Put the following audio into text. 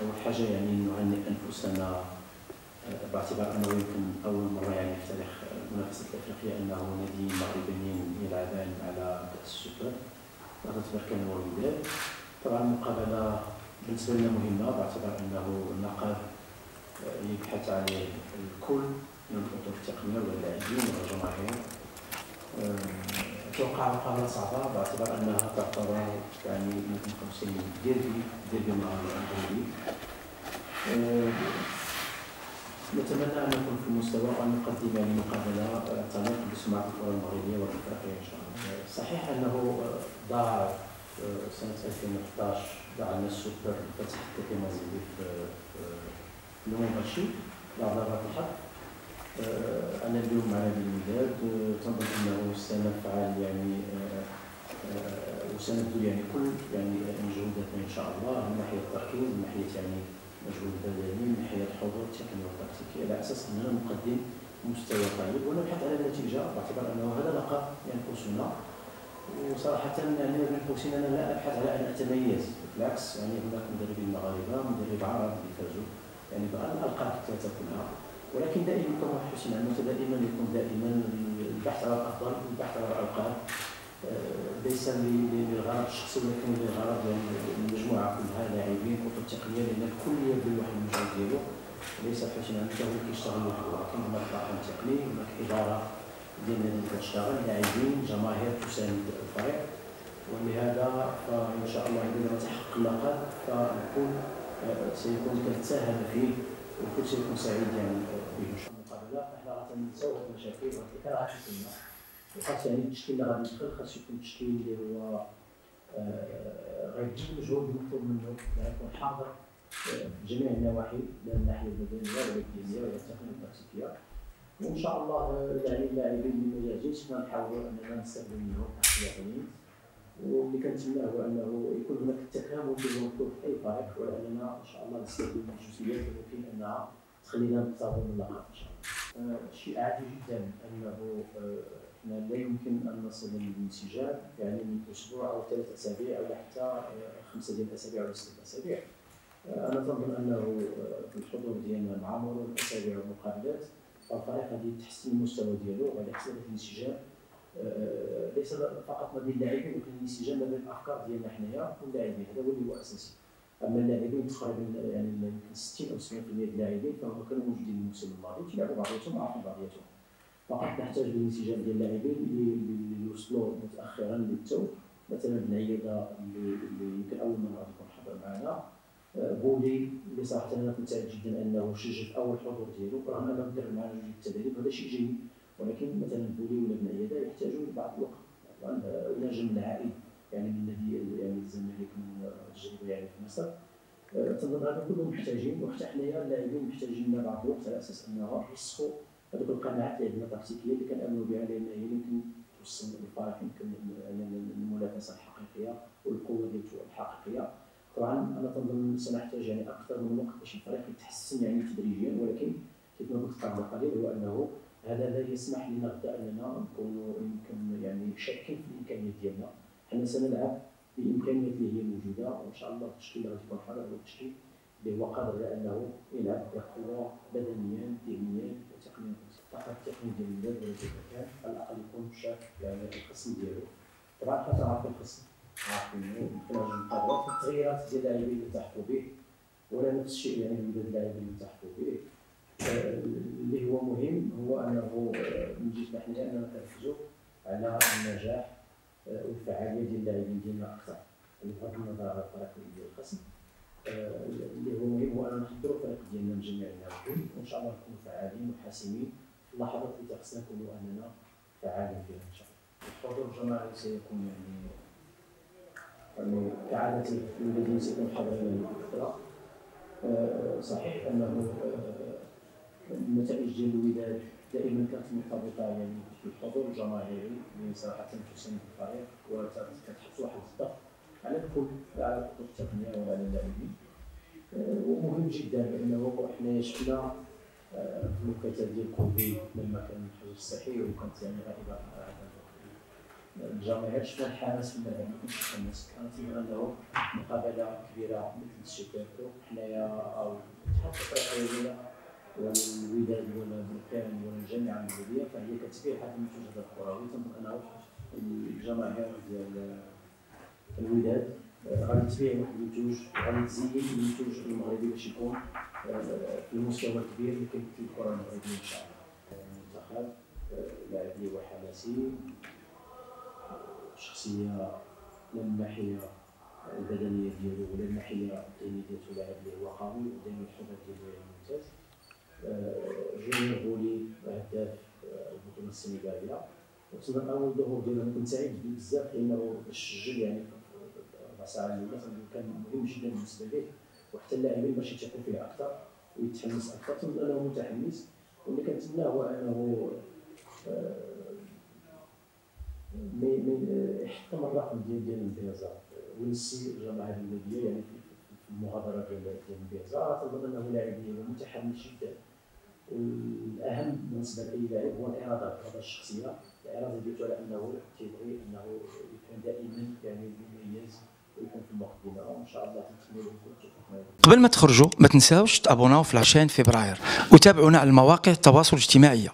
اول حاجة يعني نهنئ انفسنا آه، باعتبار أنه يمكن أول مرة يعني في تاريخ المنافسه آه، الإفريقية أنه ناديين مغربي يلعبان على كأس السوبر. الشباب غتبركان والوداد طبعا المقابلة بالنسبة لنا مهمة باعتبار أنه النقاد آه، يبحث عليه الكل من الاطر التقنية واللاعبين والجماهير. أتوقع مقابلة صعبة باعتبار أنها تعتبر يعني ممكن قوسين ديربي ديربي مغربي نتمنى أن نكون في المستوى وان نقدم يعني مقابله تليق بسمعة الكرة المغربية والأفريقية إن شاء الله. صحيح أنه ضاع سنة 2011 ضاع السوبر فتح مازيدي في لومباشي بعد ضربات الحظ. أنا اليوم مع نادي الوداد تنظن إنه سنفعل يعني وسنبذل يعني كل يعني مجهوداتنا إن شاء الله من ناحية التركيز من ناحية يعني مجهود بدني من ناحية الحضور التقني والتكتيكي على أساس أننا نقدم مستوى طيب ونبحث على النتيجة باعتبار أنه هذا لقب ينقصنا. وصراحه يعني بين قوسين أنا لا ابحث على أن اتميز بالعكس يعني هناك مدربين مغاربة مدرب عرب اللي فازوا. يعني الالقاب الثلاثة كلها ولكن دائما كما حسين عنه دائما يكون دائما البحث على الأفضل البحث على الالقاب ليس للغرض الشخصي ولكن للغرض المجموعه كلها لاعبين كتب تقنيه لأن الكل يبذل واحد المجهود ديالو. ليس حسين انت هو كيشتغل وحده ولكن هناك طاقم تقني هناك إدارة ديال النادي كتشتغل لاعبين جماهير تساند الفريق. ولهذا فإن شاء الله إذا تحقق اللقب فالكل سيكون كتساهم فيه والكل سيكون سعيد يعني. جميع النواحي لا الناحيه ولا ولا التقنيه والتكتيكيه وان شاء الله يعني اللاعبين اللي ما جاهزينش نحاولوا اننا نستافدوا منهم احتياطيين واللي كنتمناه هو انه يكون هناك التكامل مطلوب في اي فريق ولاننا أن شاء الله نستافدوا من الجزئيات اللي ممكن انها تخلينا نقتربوا من اللقب إن شاء الله. شيء عادي جدا أنه لا يمكن أن نصل للانسجام يعني من أسبوع أو ثلاث أسابيع أو حتى خمسة ديال الأسابيع أو سته أسابيع. أنا تنظن أنه في الحضور ديالنا مع مرور الأسابيع والمقابلات الفريق غادي يتحسن المستوى ديالو وغادي يحصل الانسجام. ليس فقط ما بين اللاعبين ولكن الانسجام ما بين الأفكار ديالنا حنايا واللاعبين هذا هو اللي هو أساسي. أما اللاعبين تقريبا يعني يمكن 60 أو 70% ديال اللاعبين فهم كانوا موجودين الموسم الماضي تيلعبوا بعضياتهم عارفين بعضياتهم. فقط نحتاج للانسجام ديال اللاعبين اللي وصلوا متاخرا للتو. مثلا بن عياده اللي, يمكن أول مرة غادي يكون حضر معنا. بولي اللي صراحة أنا كنت سعيد جدا أنه في أول حضور ديالو. رغم أنه درب معنا جوج التدريب هذا شيء جيد. ولكن مثلا بولي ولا بن عيادة يحتاجون بعض الوقت. ونجم العائد يعني نادي يعني الزمالك التجربه يعني في مصر. تنظن هذا كلهم محتاجين. وحتى حنايا اللاعبين محتاجين لنا بعض الوقت على أساس انه يرسخوا هذوك القناعات اللي عندنا تكتيكيه اللي كنأمنوا بها لأن هي يمكن توصل للفريق يمكن المنافسة الحقيقية والقوة ديالته الحقيقية. طبعا أنا تنظن سنحتاج يعني أكثر من وقت باش الفريق يتحسن يعني تدريجيا ولكن كيف ما قلت قبل قليل هو أنه هذا لا يسمح لنا غدا اننا نكونوا يمكن يعني شاكين في الإمكانيات ديالنا. حنا سنلعب بالامكانيات اللي هي موجودة وإن شاء الله التشكيل غادي يكون حاضر هو التشكيل اللي هو قادر على انه يلعب بقوه بدنيا ذهنيا وتقنيا. فقط التقني ديال الولاد ولا المكان على الأقل يكون شاف يعني القسم ديالو. طبعا حتى عارف القسم. من خلال المقابلات التغييرات ديال اللاعبين اللي التحقوا به ولا نفس الشيء يعني الولاد اللاعبين اللي التحقوا به. اللي هو مهم هو أنه من جهتنا حنايا أننا كنركزوا على النجاح والفعالية ديال اللاعبين ديالنا أكثر بغض النظر على الفريق ديال الخصم اللي هو مهم هو أننا نحضروا الفريق ديالنا من جميع النواحي وإن شاء الله نكونوا فعالين وحاسمين في اللحظات اللي خصنا نكونوا أننا فعالين فيها إن شاء الله. الحضور الجماعي سيكون يعني يعني كعادة الذين سيكون حاضرين الفترة صحيح أنه النتائج ديال الوداد دائما كانت مرتبطه يعني بالحضور الجماهيري اللي صراحة تساند الفريق وكتحط واحد الضغط على الكل على الخطوط التقنية وعلى اللاعبين. ومهم جدا لأنه حنا شفنا في المكاتب ديال كوفيد لما كان الحجر الصحي وكانت يعني غائبة الجماهير شفنا الحماس في الملعب ما كانش الحماس كانت انه مقابلة كبيرة مثل السوبر حنايا أو الاتحاد الافريقي ديالنا ولا بركان ولا الجامعة المغربيه فهي كتبيع هذا المنتوج هذا الكروي تنظن انه الجماهير ديال الوداد آه، غادي تبيع واحد المنتوج غادي تزين المنتوج المغربي باش يكون آه، في المستوى الكبير اللي كيمثل الكره المغربية إن شاء الله. المنتخب لاعب اللي هو حماسي شخصية من الناحية البدنية ديالو ولا الناحية الذهنيه ديالو لاعب اللي هو قوي ودائما الحدث ديالو. بولي هداف البطوله السنغاليه وصلنا اول ظهور ديالو كنت سعيد بزاف لأنه الشجل يعني أربع ساعات الاولى كان مهم جدا بالنسبة ليه. وحتى اللاعبين باش يثقوا فيه أكثر ويتحمس أكثر. تنظن انه متحمس. واللي كنتمناه هو أنه من يحطم الرقم ديال ديال البيزا وينسي الجماهير الناديه يعني في المغادرة ديال ديال البيزا. تنظن أنه لاعب متحمس جدا. والاهم بالنسبة لاعب هو الاراده الاراده الشخصية. الاراده ديالو على أنه تيبغي أنه يكون دائما يعني مميز ويكون في المقدمه وإن شاء الله قبل ما تخرجوا ما تنساوش تابوناو في العشرين فبراير. وتابعونا على المواقع التواصل الاجتماعي.